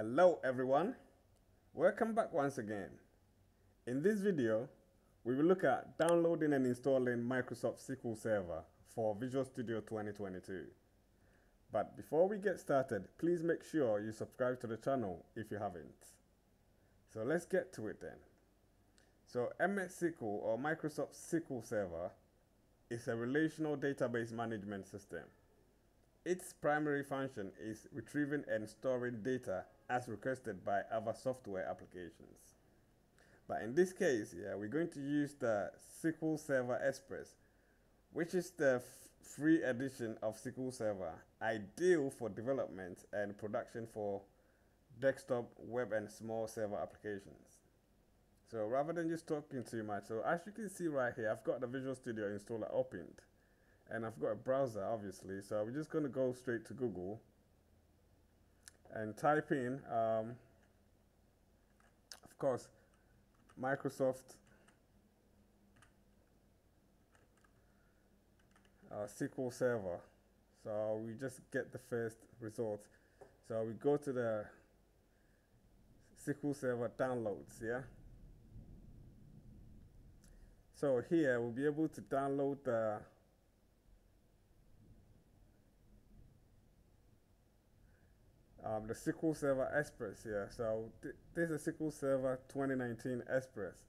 Hello everyone, welcome back once again. In this video, we will look at downloading and installing Microsoft SQL Server for Visual Studio 2022. But before we get started, please make sure you subscribe to the channel if you haven't. So let's get to it then. So MS SQL or Microsoft SQL Server is a relational database management system. Its primary function is retrieving and storing data as requested by other software applications. But in this case, yeah, we're going to use the SQL Server Express, which is the free edition of SQL Server, ideal for development and production for desktop, web, and small server applications. So rather than just talking too much, so as you can see right here, I've got the Visual Studio installer opened and I've got a browser obviously. So we're just going to go straight to Google and type in, um, of course, Microsoft uh, SQL Server. So we just get the first result. So we go to the SQL Server downloads, yeah? So here we'll be able to download the um, the SQL Server Express here. So th this is SQL Server 2019 Express.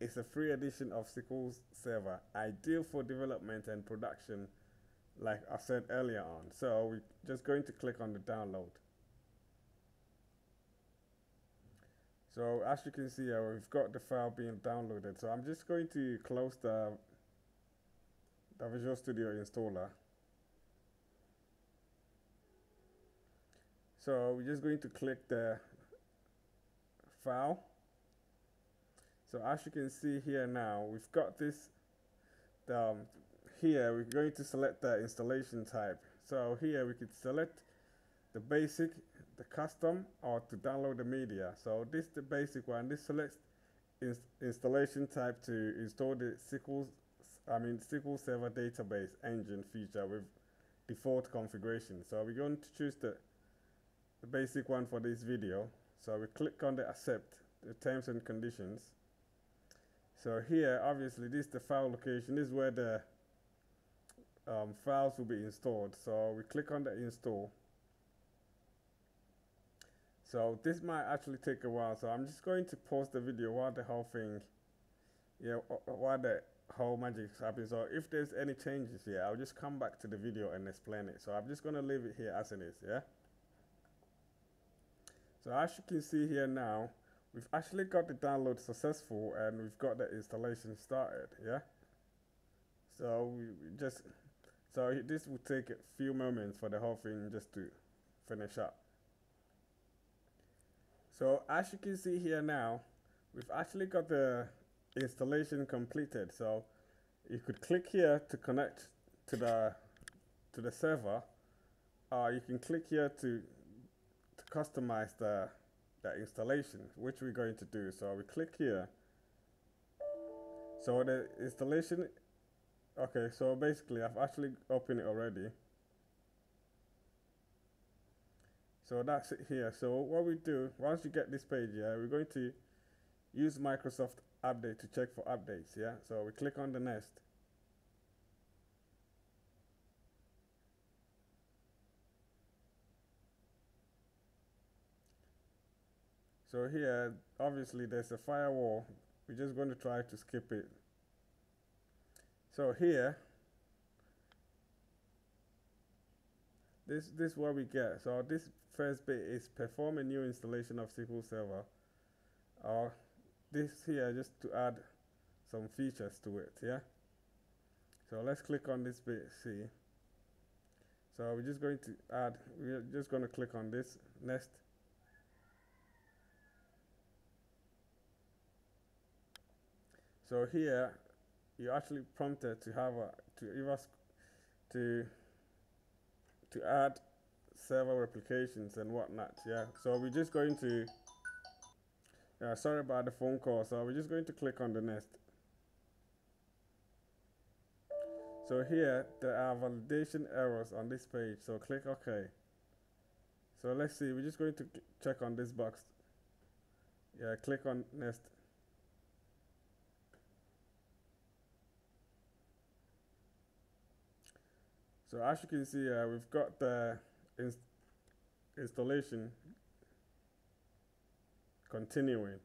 It's a free edition of SQL Server, ideal for development and production, like I said earlier on. So we're just going to click on the download. So as you can see, uh, we've got the file being downloaded. So I'm just going to close the, the Visual Studio installer. So we're just going to click the file. So as you can see here now, we've got this um, here, we're going to select the installation type. So here we could select the basic the custom or to download the media. So this is the basic one. This selects ins installation type to install the SQL, I mean SQL Server Database Engine feature with default configuration. So we're going to choose the, the basic one for this video. So we click on the accept, the terms and conditions. So here, obviously, this is the file location. This is where the um, files will be installed. So we click on the install. So this might actually take a while. So I'm just going to pause the video while the whole thing, yeah, while the whole magic is happening. So if there's any changes here, I'll just come back to the video and explain it. So I'm just going to leave it here as it is, yeah? So as you can see here now, we've actually got the download successful and we've got the installation started, yeah? So we just, so this will take a few moments for the whole thing just to finish up. So as you can see here now, we've actually got the installation completed. So you could click here to connect to the to the server. Uh, you can click here to to customize the the installation, which we're going to do. So we click here. So the installation, okay. So basically, I've actually opened it already. So that's it here. So what we do, once you get this page, yeah, we're going to use Microsoft Update to check for updates, yeah. So we click on the next. So here, obviously there's a firewall. We're just going to try to skip it. So here, this this is what we get. So this first bit is perform a new installation of SQL Server. Or uh, this here just to add some features to it, yeah? So let's click on this bit, see. So we're just going to add, we're just going to click on this next. So here, you're actually prompted to have a, to either to to add server replications and whatnot. Yeah, so we're just going to, yeah, sorry about the phone call. So we're just going to click on the next. So here, there are validation errors on this page. So click OK. So let's see, we're just going to check on this box. Yeah, click on next. So as you can see, uh, we've got the inst installation continuing.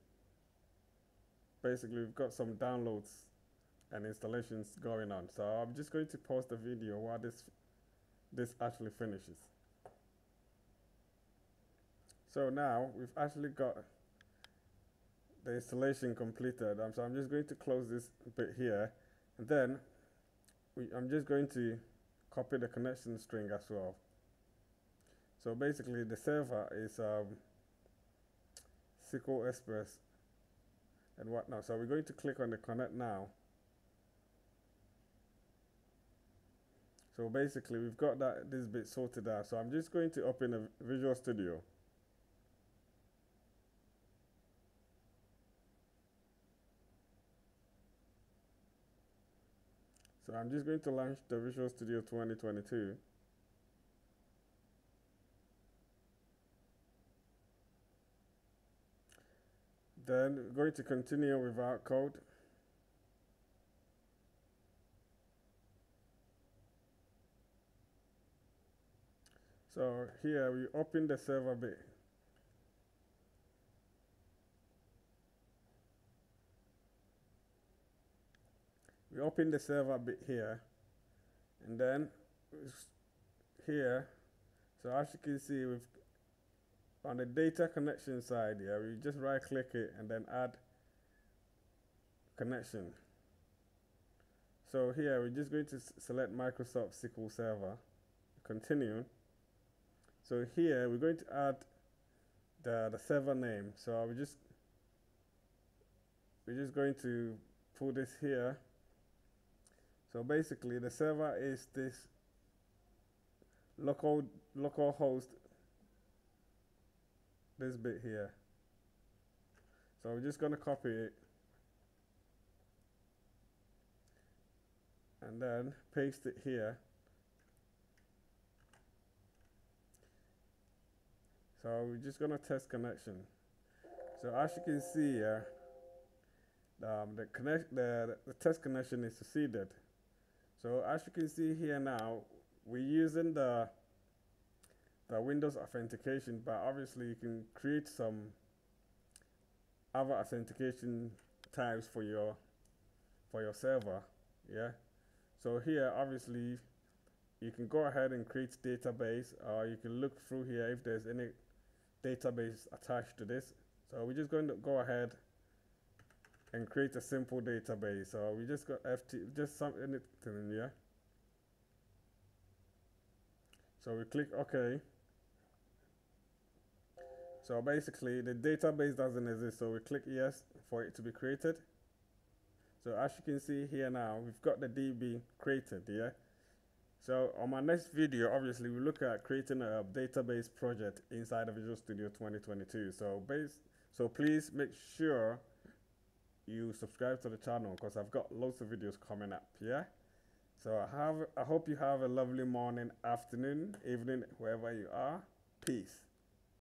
Basically, we've got some downloads and installations going on. So I'm just going to pause the video while this this actually finishes. So now we've actually got the installation completed. Um, so I'm just going to close this bit here and then we, I'm just going to copy the connection string as well. So basically the server is um, SQL Express and whatnot. So we're going to click on the connect now. So basically we've got that this bit sorted out. So I'm just going to open a Visual Studio. So I'm just going to launch the Visual Studio 2022. Then we're going to continue with our code. So here we open the server bit we open the server bit here and then here. So as you can see we've on the data connection side here we just right click it and then add connection. So here we're just going to select Microsoft SQL Server. Continue. So here we're going to add the, the server name. So we just we're just going to put this here so basically the server is this local local host this bit here. So we're just going to copy it and then paste it here. So we're just going to test connection. So as you can see here, um, the, connect, the, the test connection is succeeded. So as you can see here now, we're using the the Windows authentication, but obviously you can create some other authentication types for your for your server. Yeah. So here obviously you can go ahead and create database or you can look through here if there's any database attached to this. So we're just going to go ahead and create a simple database. So we just got FT, just some anything in here. So we click OK. So basically the database doesn't exist, so we click yes for it to be created. So as you can see here now, we've got the DB created, yeah? So on my next video, obviously we look at creating a database project inside of Visual Studio 2022. So base, so please make sure you subscribe to the channel because I've got lots of videos coming up, yeah? So I have I hope you have a lovely morning, afternoon, evening, wherever you are. Peace.